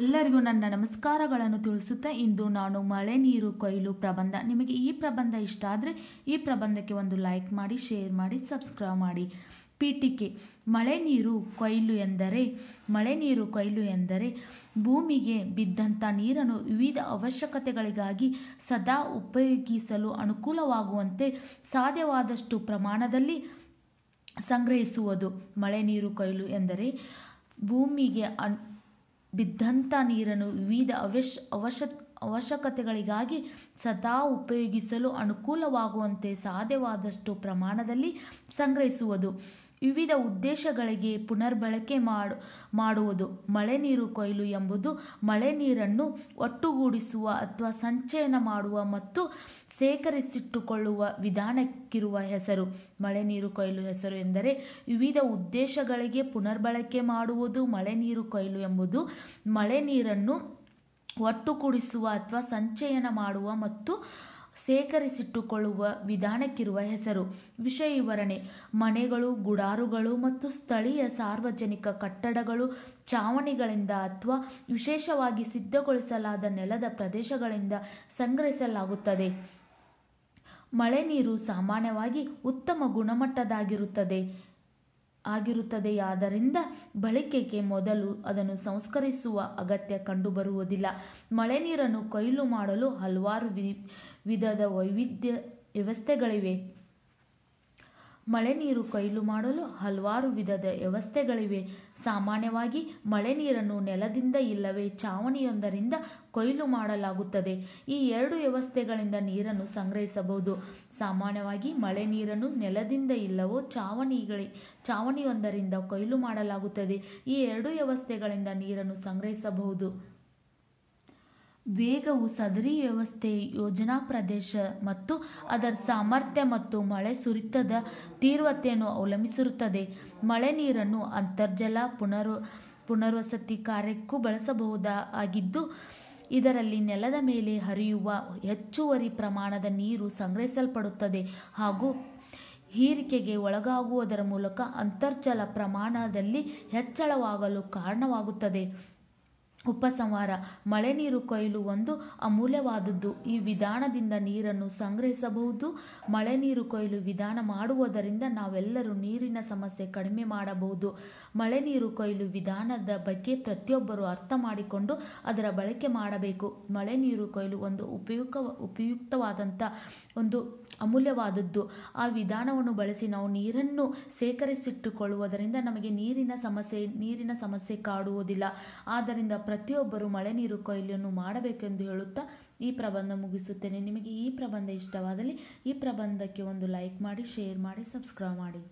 ಎಲ್ಲರಿಗೂ ನನ್ನ ನಮಸ್ಕಾರಗಳನ್ನು ತಿಳಿಸುತ್ತಾ. ಇಂದು ನಾನು ಮಳೆ ನೀರು ಕೊಯ್ಲು ಪ್ರಬಂಧ. ನಿಮಗೆ ಈ ಪ್ರಬಂಧ ಇಷ್ಟ ಆದರೆ ಈ ಪ್ರಬಂಧಕ್ಕೆ ಒಂದು ಲೈಕ್ ಮಾಡಿ, ಶೇರ್ ಮಾಡಿ, ಸಬ್ಸ್ಕ್ರೈಬ್ ಮಾಡಿ. ಪೀಠಿಕೆ. ಮಳೆ ನೀರು ಕೊಯ್ಲು ಎಂದರೆ, ಮಳೆ ನೀರು ಕೊಯ್ಲು ಎಂದರೆ ಭೂಮಿಗೆ ಬಿದ್ದಂಥ ನೀರನ್ನು ವಿವಿಧ ಅವಶ್ಯಕತೆಗಳಿಗಾಗಿ ಸದಾ ಉಪಯೋಗಿಸಲು ಅನುಕೂಲವಾಗುವಂತೆ ಸಾಧ್ಯವಾದಷ್ಟು ಪ್ರಮಾಣದಲ್ಲಿ ಸಂಗ್ರಹಿಸುವುದು. ಮಳೆ ನೀರು ಕೊಯ್ಲು ಎಂದರೆ ಭೂಮಿಗೆ ಅನ್ ಬಿದ್ದಂಥ ನೀರನ್ನು ವಿವಿಧ ಅವಶ್ಯ ಅವಶ ಅವಶ್ಯಕತೆಗಳಿಗಾಗಿ ಸದಾ ಉಪಯೋಗಿಸಲು ಅನುಕೂಲವಾಗುವಂತೆ ಸಾಧ್ಯವಾದಷ್ಟು ಪ್ರಮಾಣದಲ್ಲಿ ಸಂಗ್ರಹಿಸುವುದು. ವಿವಿಧ ಉದ್ದೇಶಗಳಿಗೆ ಪುನರ್ಬಳಕೆ ಮಾಡು, ಮಾಡುವುದು ಮಳೆ ನೀರು ಕೊಯ್ಲು ಎಂಬುದು ಮಳೆ ನೀರನ್ನು ಒಟ್ಟುಗೂಡಿಸುವ ಅಥವಾ ಸಂಚಯನ ಮಾಡುವ ಮತ್ತು ಶೇಖರಿಸಿಟ್ಟುಕೊಳ್ಳುವ ವಿಧಾನಕ್ಕಿರುವ ಹೆಸರು. ಮಳೆ ನೀರು ಕೊಯ್ಲು ಹೆಸರು ಎಂದರೆ ವಿವಿಧ ಉದ್ದೇಶಗಳಿಗೆ ಪುನರ್ಬಳಕೆ ಮಾಡುವುದು ಮಳೆ ನೀರು ಕೊಯ್ಲು ಎಂಬುದು ಮಳೆ ನೀರನ್ನು ಒಟ್ಟುಗೂಡಿಸುವ ಅಥವಾ ಸಂಚಯನ ಮಾಡುವ ಮತ್ತು ಸೇಕರಿಸಿಟ್ಟುಕೊಳ್ಳುವ ವಿಧಾನಕ್ಕಿರುವ ಹೆಸರು. ವಿಷಯ ವಿವರಣೆ ಮನೆಗಳು, ಗುಡಾರುಗಳು ಮತ್ತು ಸ್ಥಳೀಯ ಸಾರ್ವಜನಿಕ ಕಟ್ಟಡಗಳು ಚಾವಣಿಗಳಿಂದ ಅಥವಾ ವಿಶೇಷವಾಗಿ ಸಿದ್ಧಗೊಳಿಸಲಾದ ನೆಲದ ಪ್ರದೇಶಗಳಿಂದ ಸಂಗ್ರಹಿಸಲಾಗುತ್ತದೆ. ಮಳೆ ನೀರು ಸಾಮಾನ್ಯವಾಗಿ ಉತ್ತಮ ಗುಣಮಟ್ಟದಾಗಿರುತ್ತದೆ ಆಗಿರುತ್ತದೆಯಾದ್ದರಿಂದ ಬಳಕೆಗೆ ಮೊದಲು ಅದನ್ನು ಸಂಸ್ಕರಿಸುವ ಅಗತ್ಯ ಕಂಡುಬರುವುದಿಲ್ಲ. ಮಳೆ ನೀರನ್ನು ಕೊಯ್ಲು ಮಾಡಲು ಹಲವಾರು ವಿಧದ ವೈವಿಧ್ಯ ವ್ಯವಸ್ಥೆಗಳಿವೆ. ಮಳೆ ನೀರು ಕೊಯ್ಲು ಮಾಡಲು ಹಲವಾರು ವಿಧದ ವ್ಯವಸ್ಥೆಗಳಿವೆ. ಸಾಮಾನ್ಯವಾಗಿ ಮಳೆ ನೀರನ್ನು ನೆಲದಿಂದ ಇಲ್ಲವೇ ಚಾವಣಿಯೊಂದರಿಂದ ಕೊಯ್ಲು ಮಾಡಲಾಗುತ್ತದೆ. ಈ ಎರಡು ವ್ಯವಸ್ಥೆಗಳಿಂದ ನೀರನ್ನು ಸಂಗ್ರಹಿಸಬಹುದು. ಸಾಮಾನ್ಯವಾಗಿ ಮಳೆ ನೀರನ್ನು ನೆಲದಿಂದ ಇಲ್ಲವೋ ಚಾವಣಿಗಳಿ ಚಾವಣಿಯೊಂದರಿಂದ ಕೊಯ್ಲು ಮಾಡಲಾಗುತ್ತದೆ. ಈ ಎರಡು ವ್ಯವಸ್ಥೆಗಳಿಂದ ನೀರನ್ನು ಸಂಗ್ರಹಿಸಬಹುದು. ವೇಗವು ಸದರಿ ವ್ಯವಸ್ಥೆ, ಯೋಜನಾ ಪ್ರದೇಶ ಮತ್ತು ಅದರ ಸಾಮರ್ಥ್ಯ ಮತ್ತು ಮಳೆ ಸುರಿತದ ತೀವ್ರತೆಯನ್ನು ಅವಲಂಬಿಸಿರುತ್ತದೆ. ಮಳೆ ನೀರನ್ನು ಅಂತರ್ಜಲ ಪುನರ್, ಪುನರ್ವಸತಿ ಕಾರ್ಯಕ್ಕೂ ಬಳಸಬಹುದಾಗಿದ್ದು, ಇದರಲ್ಲಿ ನೆಲದ ಮೇಲೆ ಹರಿಯುವ ಹೆಚ್ಚುವರಿ ಪ್ರಮಾಣದ ನೀರು ಸಂಗ್ರಹಿಸಲ್ಪಡುತ್ತದೆ ಹಾಗೂ ಹೀರಿಕೆಗೆ ಒಳಗಾಗುವುದರ ಮೂಲಕ ಅಂತರ್ಜಲ ಪ್ರಮಾಣದಲ್ಲಿ ಹೆಚ್ಚಳವಾಗಲು ಕಾರಣವಾಗುತ್ತದೆ. ಉಪಸಂಹಾರ. ಮಳೆ ನೀರು ಕೊಯ್ಲು ಒಂದು ಅಮೂಲ್ಯವಾದದ್ದು. ಈ ವಿಧಾನದಿಂದ ನೀರನ್ನು ಸಂಗ್ರಹಿಸಬಹುದು. ಮಳೆ ನೀರು ಕೊಯ್ಲು ವಿಧಾನ ಮಾಡುವುದರಿಂದ ನಾವೆಲ್ಲರೂ ನೀರಿನ ಸಮಸ್ಯೆ ಕಡಿಮೆ ಮಾಡಬಹುದು. ಮಳೆ ನೀರು ಕೊಯ್ಲು ವಿಧಾನದ ಬಗ್ಗೆ ಪ್ರತಿಯೊಬ್ಬರು ಅರ್ಥ ಮಾಡಿಕೊಂಡು ಅದರ ಬಳಕೆ ಮಾಡಬೇಕು. ಮಳೆ ನೀರು ಕೊಯ್ಲು ಒಂದು ಉಪಯುಕ್ತ, ಉಪಯುಕ್ತವಾದಂಥ ಒಂದು ಅಮೂಲ್ಯವಾದದ್ದು. ಆ ವಿಧಾನವನ್ನು ಬಳಸಿ ನಾವು ನೀರನ್ನು ಸೇಕರಿಸಿಟ್ಟುಕೊಳ್ಳುವುದರಿಂದ ನಮಗೆ ನೀರಿನ ಸಮಸ್ಯೆ ನೀರಿನ ಸಮಸ್ಯೆ ಕಾಡುವುದಿಲ್ಲ. ಆದ್ದರಿಂದ ಪ್ರತಿಯೊಬ್ಬರು ಮಳೆ ನೀರು ಕೊಯ್ಲನ್ನು ಮಾಡಬೇಕೆಂದು ಹೇಳುತ್ತಾ ಈ ಪ್ರಬಂಧ ಮುಗಿಸುತ್ತೇನೆ. ನಿಮಗೆ ಈ ಪ್ರಬಂಧ ಇಷ್ಟವಾದಲ್ಲಿ ಈ ಪ್ರಬಂಧಕ್ಕೆ ಒಂದು ಲೈಕ್ ಮಾಡಿ, ಶೇರ್ ಮಾಡಿ, ಸಬ್ಸ್ಕ್ರೈಬ್ ಮಾಡಿ.